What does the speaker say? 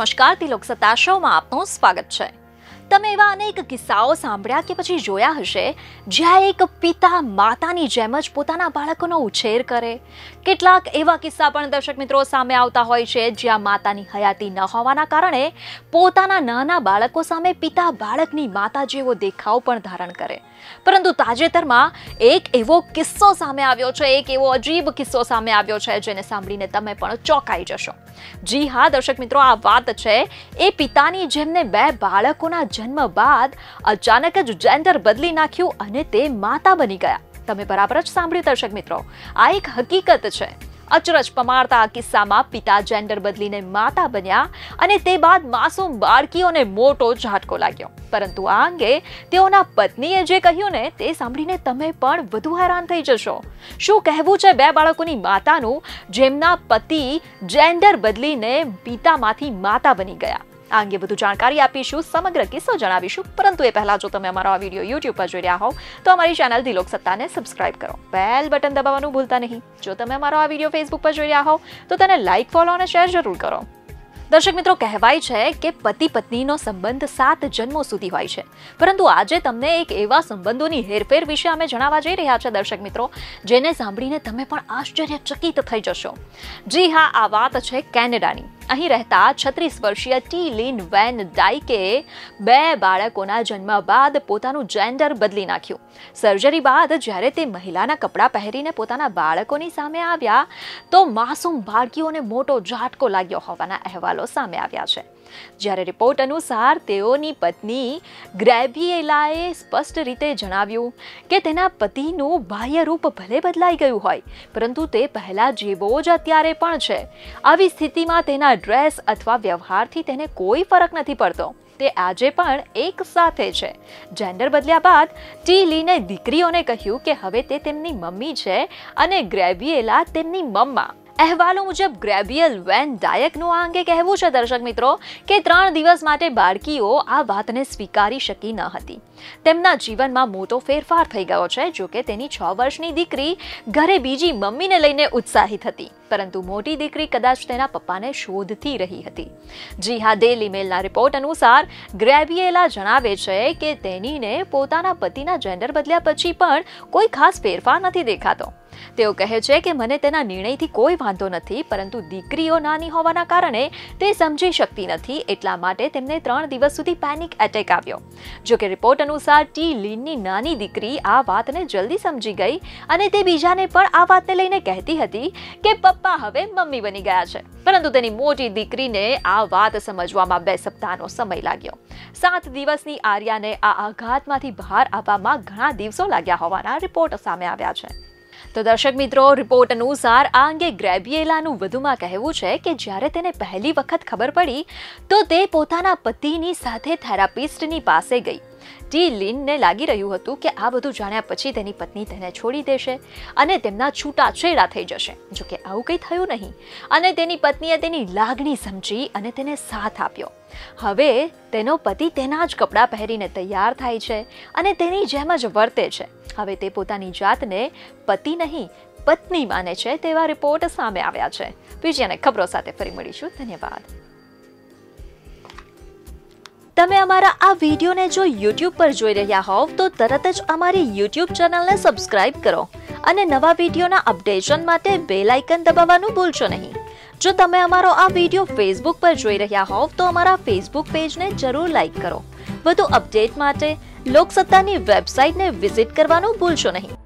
નમસ્કાર તિલોક સત્તા શોમાં આપનું સ્વાગત છે. તમે એવા અનેક કિસ્સાઓ સાંભળ્યા કે પછી જોયા હશે, જ્યાં એક પિતા માતાની જેમ જ પોતાના બાળકોનો ઉછેર કરે. કેટલાક એવા કિસ્સા પણ દર્શક મિત્રો સામે આવતા હોય છે, જ્યાં માતાની હયાતી ન હોવાના કારણે પોતાના નાના બાળકો સામે પિતા બાળકની માતા જેવો દેખાવ પણ ધારણ કરે. પરંતુ તાજેતરમાં એક એવો કિસ્સો સામે આવ્યો છે, એક એવો અજીબ કિસ્સો સામે આવ્યો છે, જેને સાંભળીને તમે પણ ચોંકાઈ જશો. જી હા, દર્શક મિત્રો, આ વાત છે, એ પિતાની જેમને બે બાળકોના જન્મ બાદ અચાનક જ જેન્ડર બદલી નાખ્યું અને તે માતા બની ગયા. તમે બરાબર જ સાંભળ્યું દર્શક મિત્રો. આ એક હકીકત છે. અચરજ પમાડતા આ કિસ્સામાં પિતા જેન્ડર બદલીને માતા બન્યા અને તે બાદ માસૂમ બાળકીઓને મોટો ઝાટકો લાગ્યો. પરંતુ આ અંગે તેઓના પત્નીએ જે કહ્યું ને તે સાંભળીને તમે પણ વધુ હેરાન થઈ જશો. શું કહેવું છે બે બાળકોની માતાનું? જેમના પતિ જેન્ડર બદલીને પિતામાંથી માતા બની ગયા. આ અંગે વધુ જાણકારી આપીશું, સમગ્ર કિસ્સો જણાવીશું. પરંતુ એ પહેલા જો તમે અમારો આ વીડિયો યુટ્યુબ પર જોઈ રહ્યા હોવ, તો અમારી ચેનલ દિલોક સત્તાને સબસ્ક્રાઇબ કરો. બેલ બટન દબાવવાનું ભૂલતા નહીં. જો તમે અમારો આ વીડિયો ફેસબુક પર જોઈ રહ્યા હોવ, તો તેને લાઇક ફોલો અને શેર જરૂર કરો. દર્શક મિત્રો, કહેવાય છે કે પતિ પત્નીનો સંબંધ સાત જન્મો સુધી હોય છે. પરંતુ આજે તમને એક એવા સંબંધોની હેરફેર વિશે અમે જણાવવા જઈ રહ્યા છે, દર્શક મિત્રો, જેને સાંભળીને તમે પણ આશ્ચર્યચકિત થઈ જશો. જી હા, આ વાત છે કેનેડાની. અહીં રહેતા છત્રીસ વર્ષીય ટી લીન વેન ડાઇકે બે બાળકોના જન્મ બાદ પોતાનું જેન્ડર બદલી નાખ્યું. સર્જરી બાદ જ્યારે તે મહિલાના કપડાં પહેરીને પોતાના બાળકોની સામે આવ્યા, તો માસૂમ બાળકીઓને મોટો ઝાટકો લાગ્યો હોવાના અહેવાલો સામે આવ્યા છે. જ્યારે રિપોર્ટ અનુસાર તેઓની પત્ની ગ્રેભિએલાએ સ્પષ્ટ રીતે જણાવ્યું કે તેના પતિનું બાહ્ય રૂપ ભલે બદલાઈ ગયું હોય, પરંતુ તે પહેલાં જેવો જ અત્યારે પણ છે. આવી સ્થિતિમાં તેના ડ્રેસ અથવા વ્યવહારથી તેને કોઈ ફરક નથી પડતો. તે આજે પણ એક સાથે છે. જેન્ડર બદલ્યા બાદ ટી લીને દીકરીઓને કહ્યું કે હવે તે તેમની મમ્મી છે અને ગ્રેબિયેલા તેમની મમ્મા. અહેવાલો મુજબ ગ્રેબિયલ વેન ડાયકનું આ અંગે કહેવું છે. દર્શક મિત્રો, કે ત્રણ દિવસ માટે બાળકીઓ આ વાતને સ્વીકારી શકી ન હતી. તેમના જીવનમાં મોટો ફેરફાર થઈ ગયો છે, જો કે તેની છ વર્ષની દીકરી ઘરે બીજી મમ્મીને લઈને ઉત્સાહિત હતી. પરંતુ મોટી દીકરી કદાચ તેના પપ્પાને શોધતી રહી હતી. જી હા ડેલી મેલના રિપોર્ટ અનુસાર, ગ્રેબિયેલા જણાવે છે કે તેનીને પોતાના પતિના જેન્ડર બદલ્યા પછી પણ કોઈ ખાસ ફેરફાર નથી દેખાતો. તેઓ કહે છે કે મને તેના નિર્ણયથી કોઈ વાંધો નથી, પરંતુ દીકરીઓ નાની હોવાના કારણે તે સમજી શકતી નથી, એટલા માટે તેમને ત્રણ દિવસ સુધી પેનિક એટેક આવ્યો. જો કે રિપોર્ટ અનુસાર ટી લીનની નાની દીકરી આ વાતને જલ્દી સમજી ગઈ અને તે બીજાને પણ આ વાતને લઈને કહેતી હતી કે પપ્પા હવે મમ્મી બની ગયા છે. પરંતુ તેની મોટી દીકરીને આ વાત સમજવામાં બે સપ્તાહનો સમય લાગ્યો. સાત દિવસની આર્યાને આ આઘાતમાંથી બહાર આવવામાં ઘણા દિવસો લાગ્યા હોવાના રિપોર્ટ સામે આવ્યા છે. તો દર્શક મિત્રો, રિપોર્ટ અનુસાર આ અંગે ગ્રેબિયેલાનું વધુમાં કહેવું છે કે જ્યારે તેને પહેલી વખત ખબર પડી, તો તે પોતાના પતિની સાથે થેરાપિસ્ટની પાસે ગઈ. ટી. લિનને લાગી રહ્યું હતું કે આ બધું જાણ્યા પછી તેની પત્ની તેને છોડી દેશે અને તેમના છૂટાછેડા થઈ જશે. જો કે આવું કંઈ થયું નહીં. અને તેની પત્નીએ તેની લાગણી સમજી અને તેને સાથ આપ્યો. હવે તેનો પતિ તેના જ કપડાં પહેરીને તૈયાર થાય છે અને તેની જેમ જ વર્તે છે. હવે તે પોતાની જાતને પતિ નહીં, પત્ની માને છે તેવા રિપોર્ટ સામે આવ્યા છે. બીજી ખબરો સાથે ફરી મળીશું. ધન્યવાદ. તમે અમારા આ વિડીયોને જો યુટ્યુબ પર જોઈ રહ્યા હોવ, તો તરત જ અમારી યુટ્યુબ ચેનલને સબસ્ક્રાઇબ કરો અને નવા વિડીયોના અપડેશન માટે બેલ આઇકન દબાવવાનું ભૂલશો નહીં. જો તમે અમારો આ વીડિયો ફેસબુક પર જોઈ રહ્યા હોવ, તો અમારા ફેસબુક પેજને જરૂર લાઇક કરો. વધુ અપડેટ માટે લોકસત્તાની વેબસાઇટને વિઝિટ કરવાનું ભૂલશો નહીં.